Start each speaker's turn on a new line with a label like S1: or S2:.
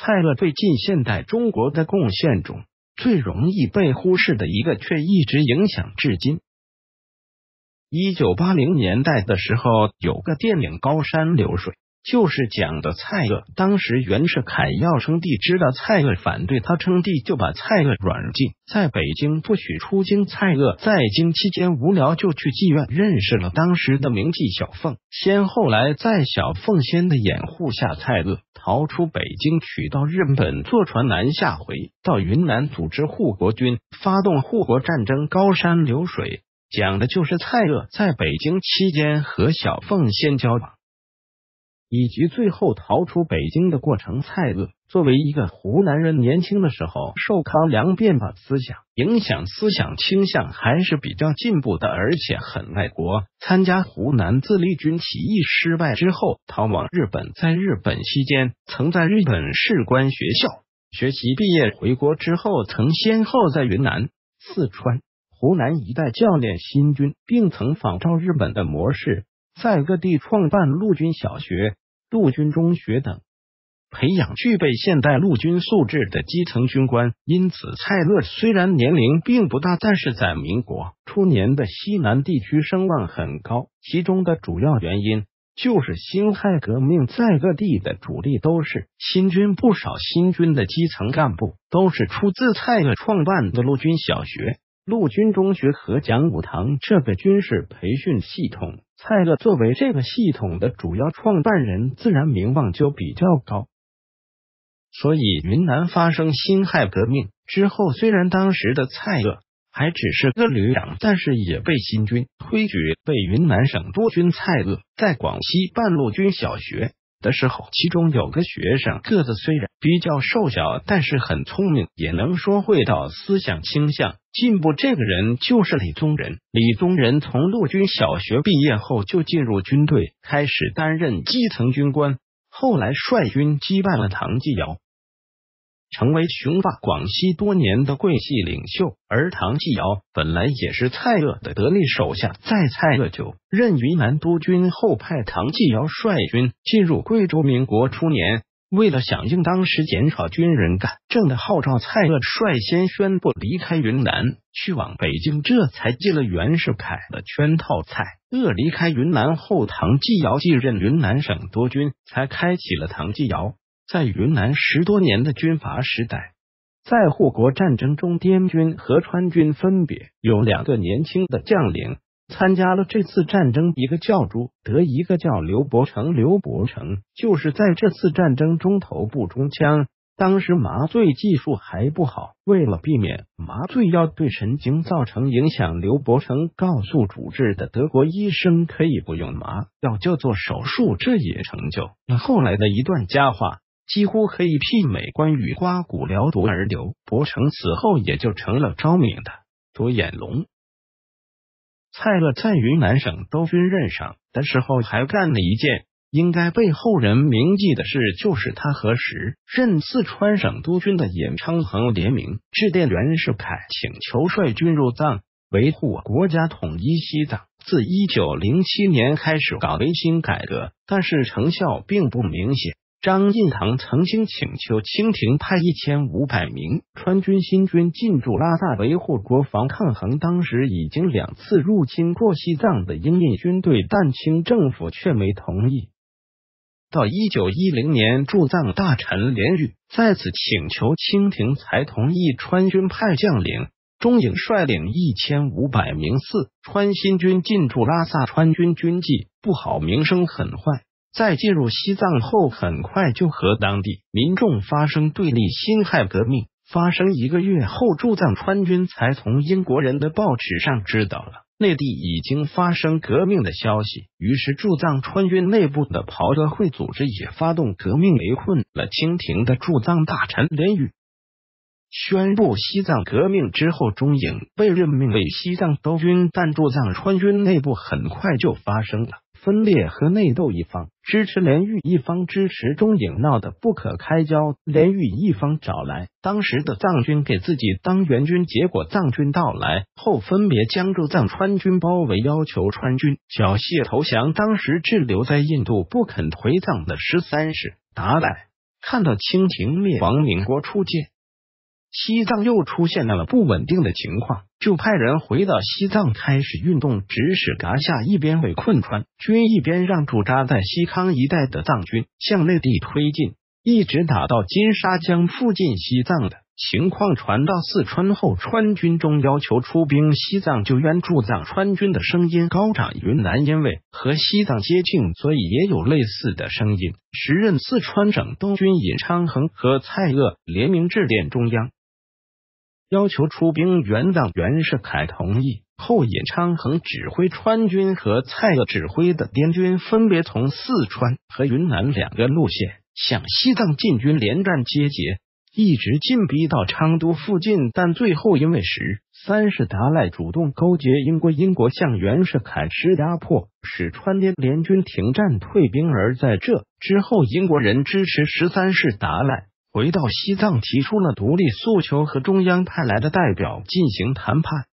S1: 蔡锷对近现代中国的贡献中最容易被忽视的一个，却一直影响至今。一九八零年代的时候，有个电影《高山流水》。就是讲的蔡锷，当时袁世凯要称帝，知道蔡锷反对他称帝，就把蔡锷软禁在北京，不许出京。蔡锷在京期间无聊，就去妓院认识了当时的名妓小凤。先后来在小凤仙的掩护下，蔡锷逃出北京，取到日本，坐船南下，回到云南，组织护国军，发动护国战争。高山流水讲的就是蔡锷在北京期间和小凤仙交往。以及最后逃出北京的过程。蔡锷作为一个湖南人，年轻的时候受康梁变法思想影响，思想倾向还是比较进步的，而且很爱国。参加湖南自立军起义失败之后，逃往日本。在日本期间，曾在日本士官学校学习，毕业回国之后，曾先后在云南、四川、湖南一带教练新军，并曾仿照日本的模式。在各地创办陆军小学、陆军中学等，培养具备现代陆军素质的基层军官。因此，蔡锷虽然年龄并不大，但是在民国初年的西南地区声望很高。其中的主要原因就是辛亥革命，在各地的主力都是新军，不少新军的基层干部都是出自蔡锷创办的陆军小学。陆军中学和讲武堂这个军事培训系统，蔡锷作为这个系统的主要创办人，自然名望就比较高。所以，云南发生辛亥革命之后，虽然当时的蔡锷还只是个旅长，但是也被新军推举为云南省督军。蔡锷在广西半路军小学。的时候，其中有个学生个子虽然比较瘦小，但是很聪明，也能说会道，思想倾向进步。这个人就是李宗仁。李宗仁从陆军小学毕业后就进入军队，开始担任基层军官，后来率军击败了唐继尧。成为雄霸广西多年的桂系领袖，而唐继尧本来也是蔡锷的得力手下。在蔡锷就任云南督军后，派唐继尧率军进入贵州。民国初年，为了响应当时减少军人干政的号召，蔡锷率先宣布离开云南，去往北京，这才进了袁世凯的圈套。蔡锷离开云南后，唐继尧继任云南省督军，才开启了唐继尧。在云南十多年的军阀时代，在护国战争中，滇军和川军分别有两个年轻的将领参加了这次战争，一个叫朱德，一个叫刘伯承。刘伯承就是在这次战争中头部中枪。当时麻醉技术还不好，为了避免麻醉药对神经造成影响，刘伯承告诉主治的德国医生可以不用麻药就做手术，这也成就了后来的一段佳话。几乎可以媲美关羽刮骨疗毒，而刘伯承此后也就成了昭明的独眼龙。蔡锷在云南省督军任上的时候，还干了一件应该被后人铭记的事，就是他和时任四川省督军的尹昌衡联名致电袁世凯，请求率军入藏，维护国家统一西藏。自一九零七年开始搞维新改革，但是成效并不明显。张印堂曾经请求清廷派一千五百名川军新军进驻拉萨，维护国防抗衡。当时已经两次入侵过西藏的英印军队，但清政府却没同意。到一九一零年，驻藏大臣连玉再次请求清廷，才同意川军派将领钟颖率领一千五百名四川新军进驻拉萨。川军军纪不好，名声很坏。在进入西藏后，很快就和当地民众发生对立。辛亥革命发生一个月后，驻藏川军才从英国人的报纸上知道了内地已经发生革命的消息。于是，驻藏川军内部的袍德会组织也发动革命，围困了清廷的驻藏大臣连宇。宣布西藏革命之后，钟颖被任命为西藏督军，但驻藏川军内部很快就发生了。分裂和内斗一方支持连玉，一方支持中影，闹得不可开交。连玉一方找来当时的藏军给自己当援军，结果藏军到来后，分别将驻藏川军包围，要求川军缴械投降。当时滞留在印度不肯回藏的十三世达赖看到清廷灭亡，民国初建。西藏又出现了不稳定的情况，就派人回到西藏开始运动，指使噶夏一边围困川军，一边让驻扎在西康一带的藏军向内地推进，一直打到金沙江附近。西藏的情况传到四川后，川军中要求出兵西藏救援驻藏川军的声音高涨。云南因为和西藏接近，所以也有类似的声音。时任四川省督军尹昌衡和蔡锷联名致电中央。要求出兵援藏，袁世凯同意后，尹昌衡指挥川军和蔡锷指挥的滇军分别从四川和云南两个路线向西藏进军，连战皆捷，一直进逼到昌都附近。但最后因为十三世达赖主动勾结英国，英国向袁世凯施压迫，使川滇联军停战退兵。而在这之后，英国人支持十三世达赖。回到西藏，提出了独立诉求，和中央派来的代表进行谈判。